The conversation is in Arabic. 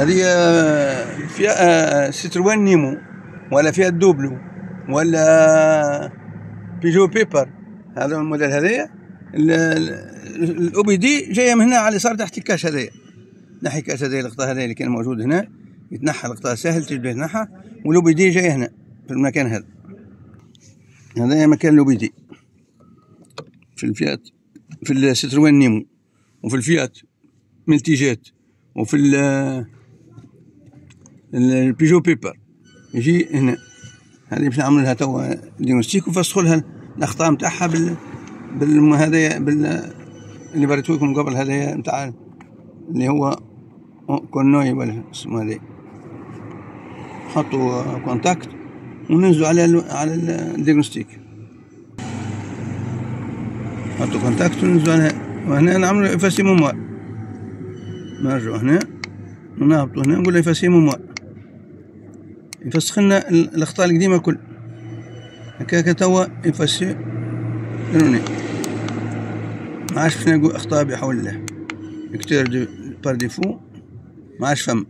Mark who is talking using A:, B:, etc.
A: هذه آه، فيها آه، ستروان نيمو ولا فيها الدوبلو ولا بيجو بيبر. هذا الموديل هذايا ال OBD جاية من هنا على اليسار تحت الكاش هذايا نحي ال cache هذايا القطاع هذايا اللي كان موجود هنا. يتنحى القطاع سهل تجبه يتنحى وال OBD جاية هنا في المكان هذا. هذا مكان ال OBD. في الفيات في الستروان نيمو وفي الفيات ملتيجات وفي البيجو بيبر. يجي هنا. هذه باش نعمل لها توا ديغنوستيك وفسخوا لها الأخطاء نتاعها بال بال هذايا بال اللي بريتو لكم قبل هذايا نتاع اللي هو كونوي ولا اسمه هذا. حطوا كونتاكت وننزلوا على ال على الديغنوستيك حطوا كونتاكت وننزلوا على وهنا نعملوا إفاسي موموار نرجعوا هنا. ونهبطوا هنا نقول إفاسي موموار يفسخ لنا الأخطاء القديمة كل. هكاك توا يفسخ هنا ما عادش نقول أخطاء بحول الله. كتير دي بار ديفو ما عادش فهم.